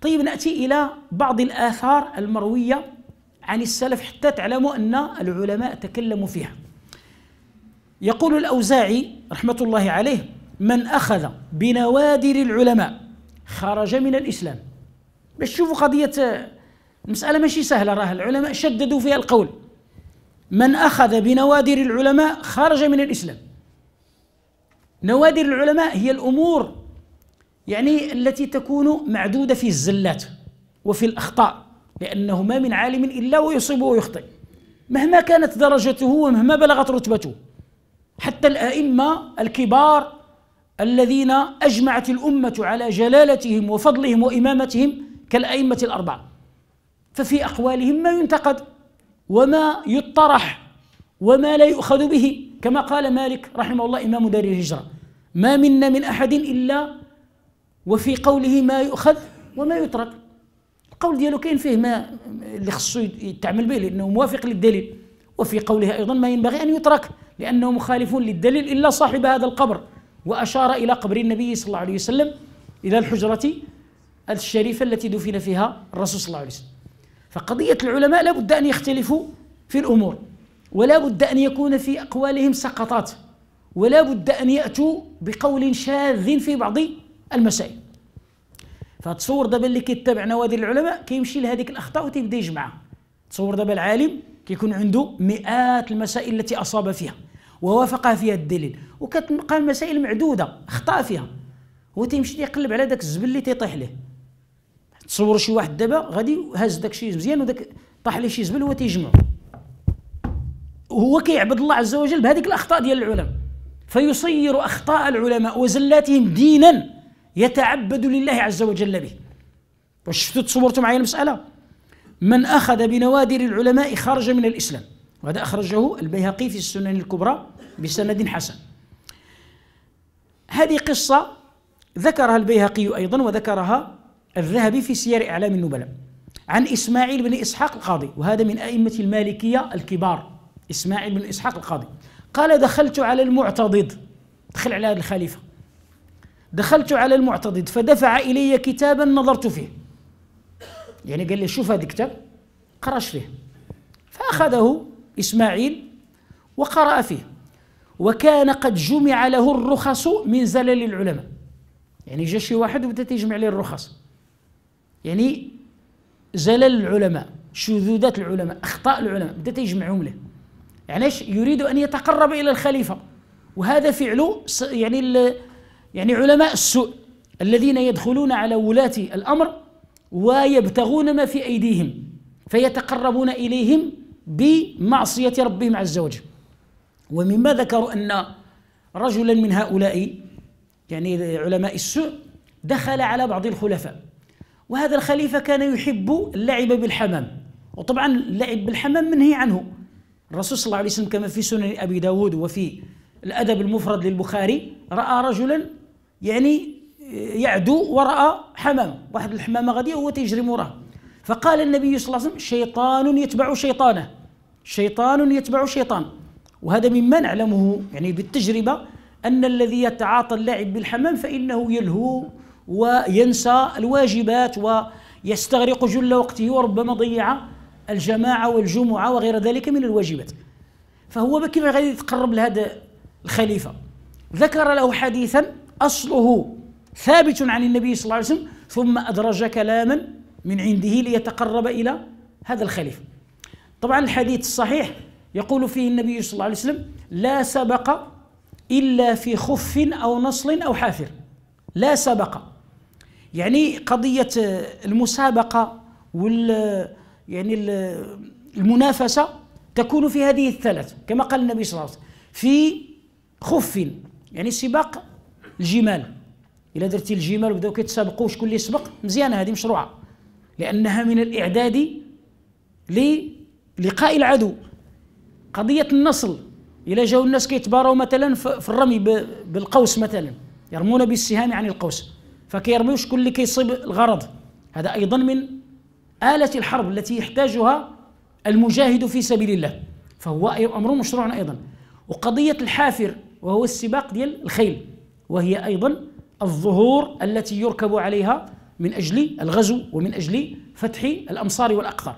طيب نأتي إلى بعض الآثار المروية عن السلف حتى تعلموا أن العلماء تكلموا فيها. يقول الأوزاعي رحمة الله عليه من أخذ بنوادر العلماء خرج من الإسلام. باش تشوفوا قضية المساله ماشي سهلة راه العلماء شددوا فيها القول من أخذ بنوادر العلماء خرج من الإسلام. نوادر العلماء هي الأمور يعني التي تكون معدودة في الزلات وفي الأخطاء لأنه ما من عالم إلا ويصيب ويخطئ. مهما كانت درجته ومهما بلغت رتبته حتى الأئمة الكبار الذين أجمعت الأمة على جلالتهم وفضلهم وإمامتهم كالأئمة الأربعة. ففي أقوالهم ما ينتقد وما يطرح وما لا يؤخذ به. كما قال مالك رحمه الله إمام دار الهجرة ما منا من أحد إلا وفي قوله ما يؤخذ وما يترك. القول ديالو كاين فيه ما اللي خصو يتعمل به لأنه موافق للدليل. وفي قوله أيضا ما ينبغي أن يترك لأنه مخالف للدليل إلا صاحب هذا القبر. وأشار إلى قبر النبي صلى الله عليه وسلم إلى الحجرة الشريفة التي دفن فيها الرسول صلى الله عليه وسلم. فقضية العلماء لا بد أن يختلفوا في الأمور ولا بد أن يكون في أقوالهم سقطات ولا بد أن يأتوا بقول شاذ في بعض المسائل. فتصور دابا اللي كيتبع نوادر العلماء كيمشي لهذيك الأخطاء وتيبدا يجمعها تصور دابا العالم كيكون عنده مئات المسائل التي أصاب فيها ووافق فيها الدليل وكتبقى المسائل معدودة أخطأ فيها. هو تيمشي على داك الزبل اللي تيطيح ليه. تصور شي واحد دابا غادي هز داك الشيء مزيان وداك طاح ليه شي زبل هو تيجمعو وهو كيعبد الله عز وجل بهذيك الأخطاء ديال العلماء. فيصير أخطاء العلماء وزلاتهم دينا. يتعبد لله عز وجل به. وشفتوا تصورتوا معي المسألة؟ من أخذ بنوادر العلماء خرج من الإسلام. وهذا أخرجه البيهقي في السنن الكبرى بسند حسن. هذه قصة ذكرها البيهقي أيضا وذكرها الذهبي في سير أعلام النبلاء عن إسماعيل بن إسحاق القاضي وهذا من أئمة المالكية الكبار إسماعيل بن إسحاق القاضي. قال دخلت على المعتضد. دخل على هذا الخليفة. دخلت على المعتضد فدفع إلي كتابا نظرت فيه. يعني قال لي شوف هذا الكتاب قرش فيه فأخذه إسماعيل وقرأ فيه. وكان قد جمع له الرخص من زلل العلماء. يعني جا شي واحد وبدا تيجمع ليه الرخص. يعني زلل العلماء شذوذات العلماء أخطاء العلماء بدا تيجمعهم له يعني إيش؟ يريد أن يتقرب إلى الخليفة. وهذا فعل يعني يعني علماء السوء الذين يدخلون على ولاة الأمر ويبتغون ما في أيديهم فيتقربون إليهم بمعصية ربهم عز وجل. ومما ذكروا أن رجلا من هؤلاء يعني علماء السوء دخل على بعض الخلفاء. وهذا الخليفة كان يحب اللعب بالحمام. وطبعا اللعب بالحمام منهي عنه. الرسول صلى الله عليه وسلم كما في سنن أبي داود وفي الأدب المفرد للبخاري رأى رجلا يعني يعدو وراء حمام. واحد الحمامة غادية وهو تيجري موراه. فقال النبي صلى الله عليه وسلم شيطان يتبع شيطانه. شيطان يتبع شيطان. وهذا مما نعلمه يعني بالتجربة أن الذي يتعاطى اللعب بالحمام فإنه يلهو وينسى الواجبات ويستغرق جل وقته وربما ضيع الجماعة والجمعة وغير ذلك من الواجبات. فهو كيف غادي يتقرب لهذا الخليفة؟ ذكر له حديثا أصله ثابت عن النبي صلى الله عليه وسلم ثم أدرج كلاما من عنده ليتقرب إلى هذا الخليفة. طبعا الحديث الصحيح يقول فيه النبي صلى الله عليه وسلم لا سبق إلا في خف أو نصل أو حافر. لا سبق. يعني قضية المسابقة وال يعني المنافسة تكون في هذه الثلاث كما قال النبي صلى الله عليه وسلم في خف يعني سباق الجمال. إلا درتي الجمال وبداو كيتسابقوا شكون اللي يسبق مزيانه هذه مشروعة. لأنها من الإعداد للقاء العدو. قضية النصل. إلا جاو الناس كيتباراو مثلا في الرمي بالقوس مثلا. يرمون بالسهام عن القوس. فكيرميو شكون اللي كيصيب الغرض. هذا أيضا من آلة الحرب التي يحتاجها المجاهد في سبيل الله. فهو أمر مشروع أيضا. وقضية الحافر وهو السباق ديال الخيل. وهي أيضا الظهور التي يركب عليها من أجل الغزو ومن أجل فتح الأمصار والأقطار.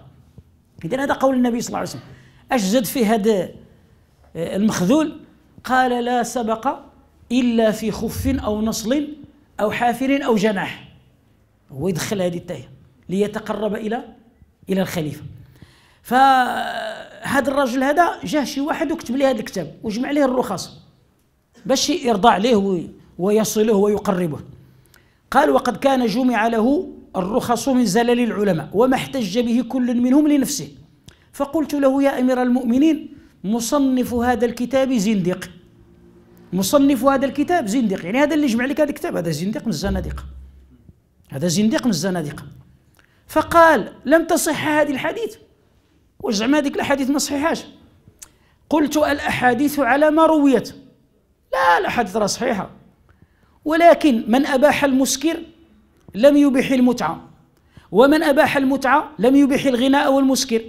إذا هذا قول النبي صلى الله عليه وسلم. أجزد في هذا آه، المخذول. قال لا سبق إلا في خف أو نصل أو حافر أو جناح. هو يدخل هذه التاية ليتقرب إلى إلى الخليفة. فهذا الرجل هذا جاه شي واحد وكتب لي هذا الكتاب وجمع ليه الرخص باش يرضى عليه ويصله ويقربه. قال وقد كان جمع له الرخص من زلل العلماء وما احتج به كل منهم لنفسه. فقلت له يا أمير المؤمنين مصنف هذا الكتاب زندق. مصنف هذا الكتاب زندق. يعني هذا اللي جمع لك هذا الكتاب هذا زندق من الزنادقة. هذا زندق من الزنادقة. فقال لم تصح هذه الحديث. وزعما هذيك الأحاديث ما صحيحاش. قلت الأحاديث على ما رويت. لا الأحاديث راه صحيحة. ولكن من أباح المسكر لم يبح المتعة. ومن أباح المتعة لم يبح الغناء والمسكر.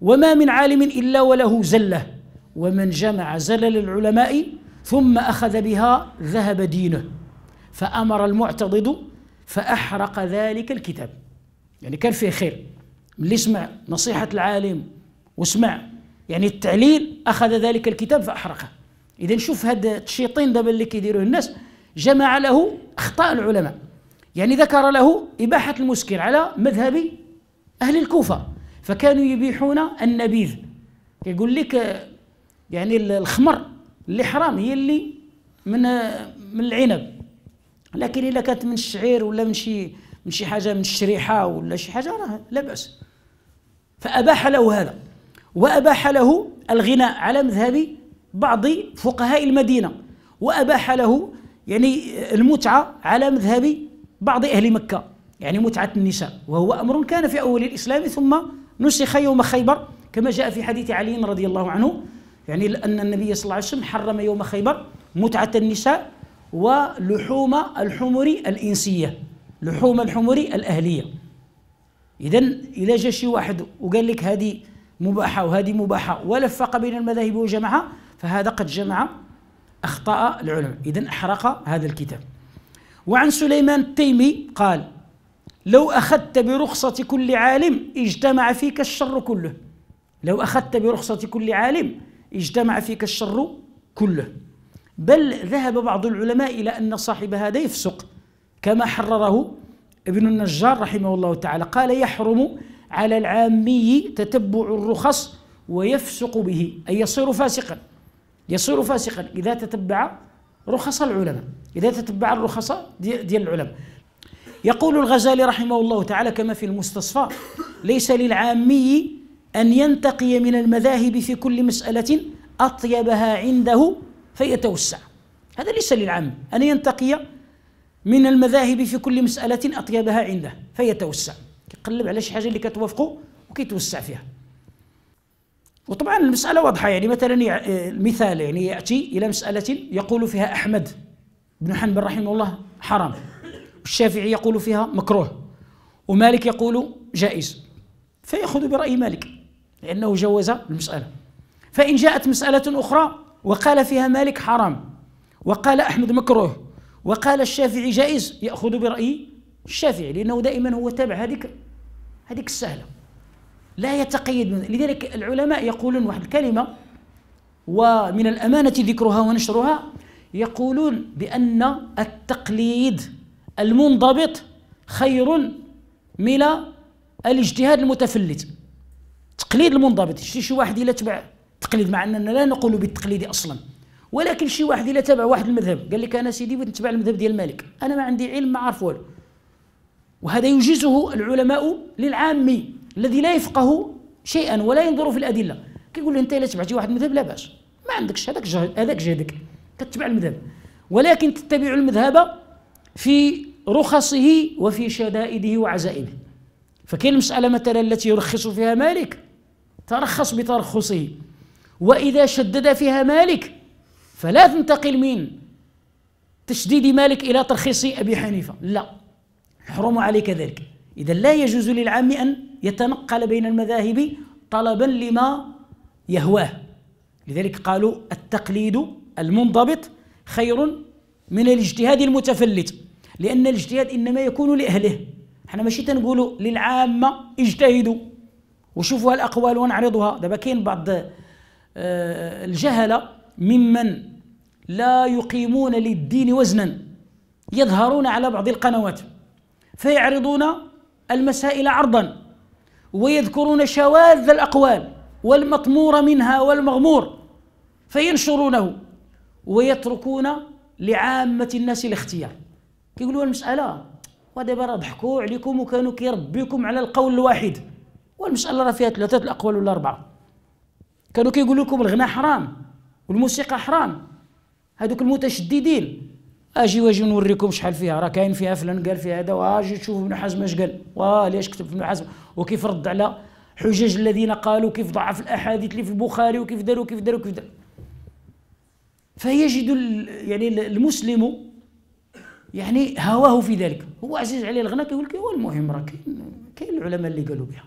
وما من عالم إلا وله زلة. ومن جمع زلل العلماء ثم أخذ بها ذهب دينه. فأمر المعتضد فأحرق ذلك الكتاب. يعني كان فيه خير. اللي سمع نصيحة العالم وسمع يعني التعليل أخذ ذلك الكتاب فأحرقه. إذا شوف هذا التشيطين دابا اللي كيديروه الناس. جمع له أخطاء العلماء. يعني ذكر له إباحة المسكر على مذهب أهل الكوفة فكانوا يبيحون النبيذ. يقول لك يعني الخمر اللي حرام هي اللي من من العنب. لكن إذا كانت من الشعير ولا من شي من شي حاجة من الشريحة ولا شي حاجة راه لا بأس. فأباح له هذا. وأباح له الغناء على مذهب بعض فقهاء المدينة. وأباح له يعني المتعة على مذهب بعض أهل مكة يعني متعة النساء. وهو أمر كان في أول الإسلام ثم نسخ يوم خيبر كما جاء في حديث علي رضي الله عنه يعني أن النبي صلى الله عليه وسلم حرم يوم خيبر متعة النساء ولحوم الحمر الإنسية لحوم الحمر الأهلية. إذا إذا جاء شي واحد وقال لك هذه مباحة وهذه مباحة ولفق بين المذاهب وجمعها فهذا قد جمع أخطاء العلماء. إذا أحرق هذا الكتاب. وعن سليمان التيمي قال لو أخذت برخصة كل عالم اجتمع فيك الشر كله. لو أخذت برخصة كل عالم اجتمع فيك الشر كله. بل ذهب بعض العلماء إلى أن صاحب هذا يفسق كما حرره ابن النجار رحمه الله تعالى. قال يحرم على العامي تتبع الرخص ويفسق به أي يصير فاسقا. يصير فاسقا. إذا تتبع رخص العلماء. إذا تتبع الرخص ديال العلماء. يقول الغزالي رحمه الله تعالى كما في المستصفى ليس للعامي أن ينتقي من المذاهب في كل مسألة أطيبها عنده فيتوسع. هذا ليس للعام أن ينتقي من المذاهب في كل مسألة أطيبها عنده فيتوسع. يقلب على شي حاجة اللي كتوافقه وكيتوسع فيها. وطبعا المسألة واضحة يعني مثلا المثال يعني يأتي إلى مسألة يقول فيها أحمد بن حنبل رحمه الله حرام الشافعي يقول فيها مكروه ومالك يقول جائز فيأخذ برأي مالك لأنه جوز المسألة. فإن جاءت مسألة أخرى وقال فيها مالك حرام وقال أحمد مكروه وقال الشافعي جائز يأخذ برأي الشافعي لأنه دائما هو تابع هذيك هذيك السهلة. لا يتقيد من لذلك العلماء يقولون واحد الكلمة ومن الأمانة ذكرها ونشرها يقولون بأن التقليد المنضبط خير من الاجتهاد المتفلت. تقليد المنضبط شي شي واحد إلا تبع تقليد مع أننا لا نقول بالتقليد أصلا. ولكن شي واحد إلا تابع واحد المذهب قال لك أنا سيدي بغيت نتبع المذهب ديال مالك أنا ما عندي علم ما عارف والو. وهذا يجيزه العلماء للعامي الذي لا يفقه شيئا ولا ينظر في الأدلة. كيقول له أنت إلا تبعتي واحد المذهب لا باس ما عندكش هذاك هذاك جهدك. كتبع المذهب. ولكن تتبع المذهب في رخصه وفي شدائده وعزائمه. فكاين المسألة مثلا التي يرخص فيها مالك. ترخص بترخصه. وإذا شدد فيها مالك فلا تنتقل من تشديد مالك إلى ترخيص أبي حنيفة. لا. حرم عليك ذلك. إذا لا يجوز للعام أن يتنقل بين المذاهب طلبا لما يهواه. لذلك قالوا التقليد المنضبط خير من الاجتهاد المتفلت لأن الاجتهاد إنما يكون لأهله. إحنا ماشي تنقولوا للعامة اجتهدوا وشوفوا الأقوال ونعرضها. دابا كاين بعض آه، الجهلة ممن لا يقيمون للدين وزنا يظهرون على بعض القنوات فيعرضون المسائل عرضا. ويذكرون شواذ الأقوال والمطمور منها والمغمور فينشرونه ويتركون لعامة الناس الاختيار. كيقولوا المسألة ودابا راه ضحكوا عليكم وكانوا كيربيكم على القول الواحد. والمسألة راه فيها ثلاثة الأقوال ولا أربعة. كانوا كيقولوا لكم الغناء حرام والموسيقى حرام. هذوك المتشددين أجي وأجي نوريكم شحال فيها. راه كاين فيها فلان قال فيها هذا واجي تشوف ابن حزم اش قال. وليش كتب ابن حزم؟ وكيف رد على حجج الذين قالوا كيف ضعف الأحاديث اللي في البخاري وكيف داروا كيف داروا كيف داروا. فيجد يعني المسلم يعني هواه في ذلك. هو عزيز عليه الغناء كيقول لك هو المهم راه كاين كاين العلماء اللي قالوا بها.